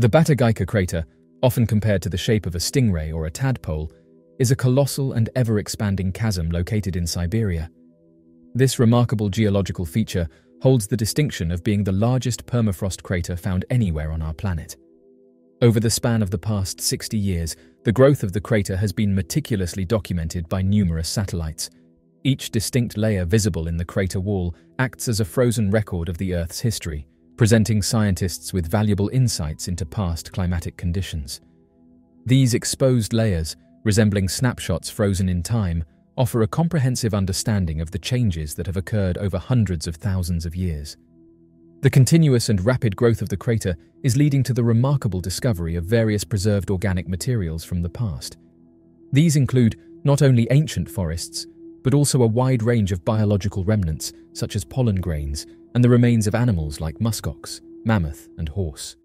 The Batagaika crater, often compared to the shape of a stingray or a tadpole, is a colossal and ever-expanding chasm located in Siberia. This remarkable geological feature holds the distinction of being the largest permafrost crater found anywhere on our planet. Over the span of the past 60 years, the growth of the crater has been meticulously documented by numerous satellites. Each distinct layer visible in the crater wall acts as a frozen record of the Earth's history, presenting scientists with valuable insights into past climatic conditions. These exposed layers, resembling snapshots frozen in time, offer a comprehensive understanding of the changes that have occurred over hundreds of thousands of years. The continuous and rapid growth of the crater is leading to the remarkable discovery of various preserved organic materials from the past. These include not only ancient forests, but also a wide range of biological remnants, such as pollen grains and the remains of animals like muskox, mammoth, and horse.